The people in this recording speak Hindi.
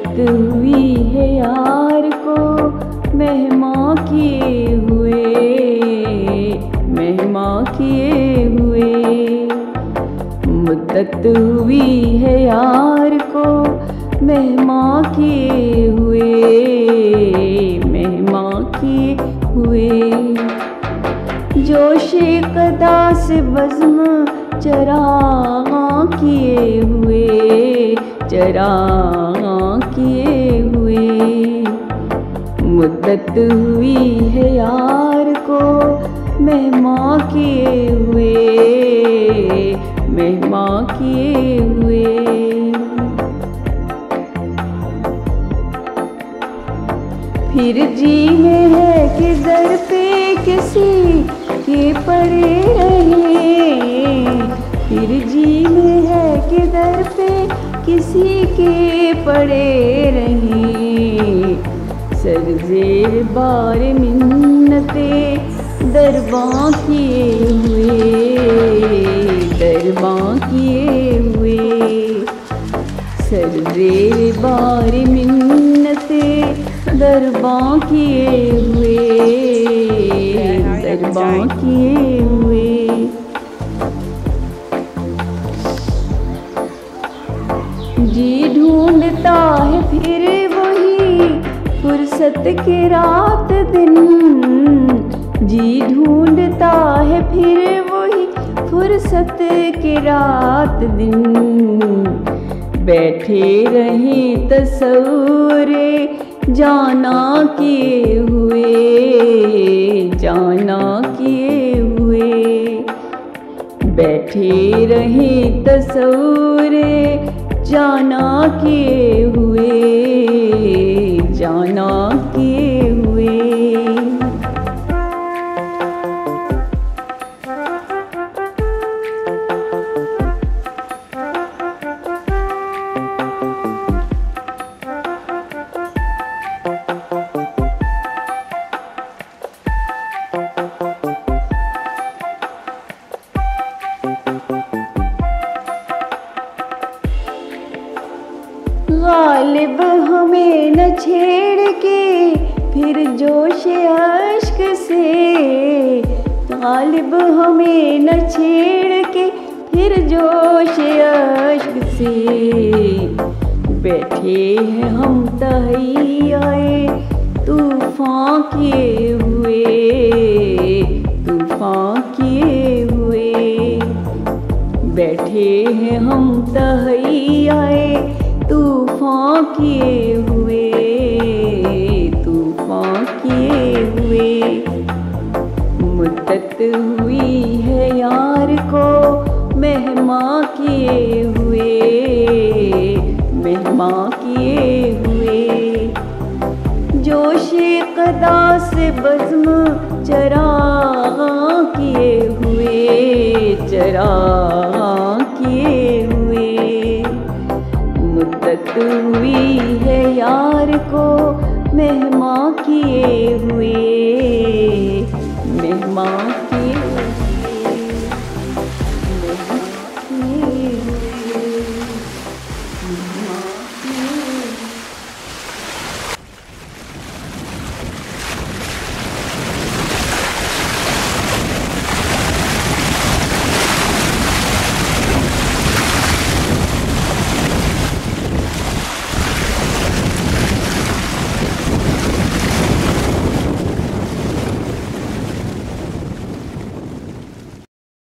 हुई है यार को मेहमा किए हुए, मेहमा किए हुए। मुद्दत हुई है यार को मेहमा किए हुए, मेहमा किए हुए। जोश कदा से बज़्म चरा किए हुए चरा मुद्दत हुई है यार को मेहमा किए हुए, मेहमा किए हुए। फिर जी में है कि दर पे किसी के पड़े रहे फिर जी में है कि दर पे किसी के पड़े सरजेर बार मिन्नते दरबा किए हुए, दरबा किए हुए। सरजेर बार मिन्नते दरबा किए हुए, दरबा किए हुए। जी ढूंढता है फिर फुर्सत के रात दिन। जी ढूंढता है फिर वही फुर्सत के रात दिन। बैठे रहे तस्वरे जाना किए हुए, जाना किए हुए। बैठे रहे तस्वरे जाना किए हुए, जाना गालिब हमें न छेड़ के फिर जोश अश्क से। गालिब हमें न छेड़ के फिर जोश अश्क से। बैठे हैं हम तहैयाए तूफ़ान किए हुए, तूफ़ान किए हुए। बैठे हैं हम तहैयाए तूफ़ान किए हुए, तूफ़ान किए हुए। मुद्दत हुई है यार को, मेहमा किए हुए, मेहमा किए हुए। जोश कदा से बज़्म चरा किए हुए, चरा किए हुई है यार को मेहमा किए हुए मेहमा किए